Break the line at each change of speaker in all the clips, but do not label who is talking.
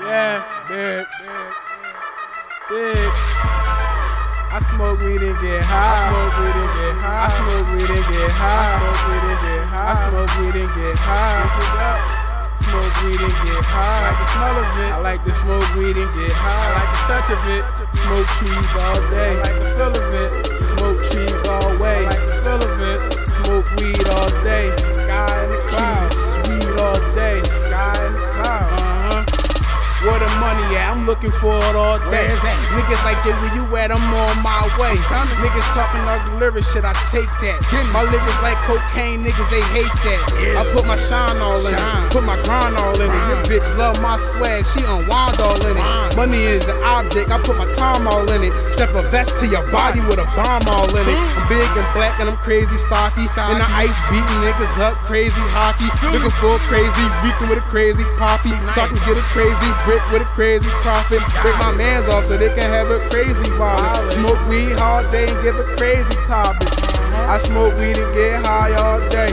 Yeah, bitch. Bitch. I smoke weed and get high. I smoke weed and get high. I smoke weed and get high. I smoke weed and get high. Smoke weed and get high. I like the smell of it. I like the smoke weed and get high. I like the touch of it. Smoke trees all day. I like the feel of it. Smoke trees all way. I like the feel of it. Smoke weed all day. Looking for it all day. Niggas like, yeah, where you at? I'm on my way. Niggas talking ugly lyrics, shit, I take that. My lyrics like cocaine, niggas, they hate that. I put my shine all in it, put my grind all in it. Your bitch love my swag, she unwind all in it. Money is an object, I put my time all in it. Step a vest to your body with a bomb all in it. I'm big and black and I'm crazy stocky. In the ice beating niggas up, crazy hockey. Looking for crazy, reeking with a crazy poppy. Talkers get a crazy brick with a crazy profit. Break my mans off so they can have a crazy wallet. Smoke weed all day and give a crazy topic. I smoke weed and get high all day.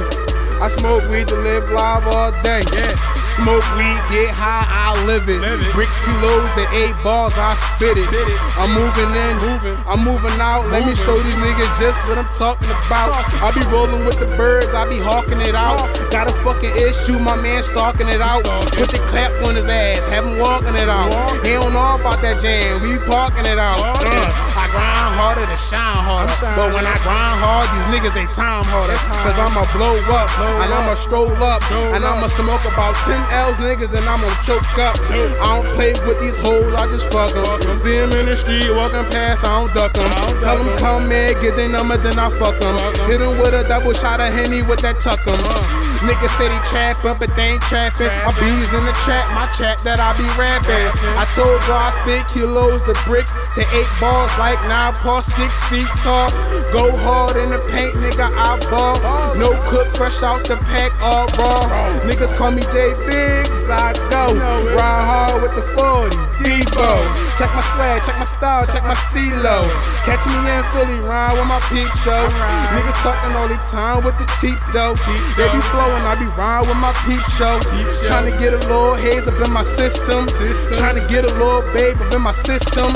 I smoke weed to live live all day. Smoke weed, get high, I live it. Bricks, kilos, the eight balls, I spit it. I'm moving in, moving. I'm moving out. Let me show these niggas just what I'm talking about. I be rolling with the birds, I be hawking it out. Got a fucking issue, my man stalking it out. Put the clap on his ass, have him walking it out. He don't know about that jam, we parking it out. Uh, I grind harder to shine harder. But when I grind hard, these niggas they time harder. Cause I'ma blow up, and I'ma stroll up, and I'ma smoke about 10 L's niggas, then I'ma choke up. I don't play with these hoes, I just fuck them. See them in the street, walking past, I don't duck them. Tell them come in, get their number, then I fuck them. Hit them with a double shot of Henny with that tuck tuck 'em. Niggas say they trappin', but they ain't trappin'. I bees in the trap, my trap that I be rapping. I told y'all I spit kilos the bricks to eight balls like nine paw, six feet tall. Go hard in the paint, nigga, I ball. No cook, fresh out the pack, all raw. Niggas call me J Biggs, I go. Ride hard with the 40, Debo. Check my swag, check my style, check my stilo. Catch me in Philly, ride with my peep show. Niggas talking all the time with the cheap dough. They be flowing, I be riding with my peep show. Trying to get a little haze up in my system. Trying to get a little babe up in my system.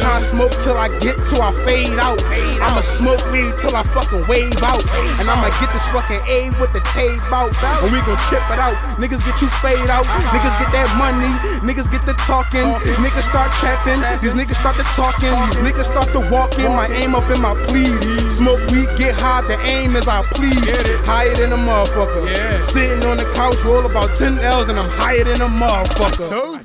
Trying to smoke till I get till I fade out. I'ma smoke weed till I fucking wave out. And I'ma get this fucking A with the tape out. And we gon' chip it out. Niggas get you fade out. Niggas get that money. Niggas get the talking. Niggas start trapping. These niggas start the talking. These niggas start the walking. My aim up in my please. Smoke weed, get high. The aim is I please. Higher than a motherfucker. Sitting on the couch, roll about 10 L's, and I'm higher than a motherfucker.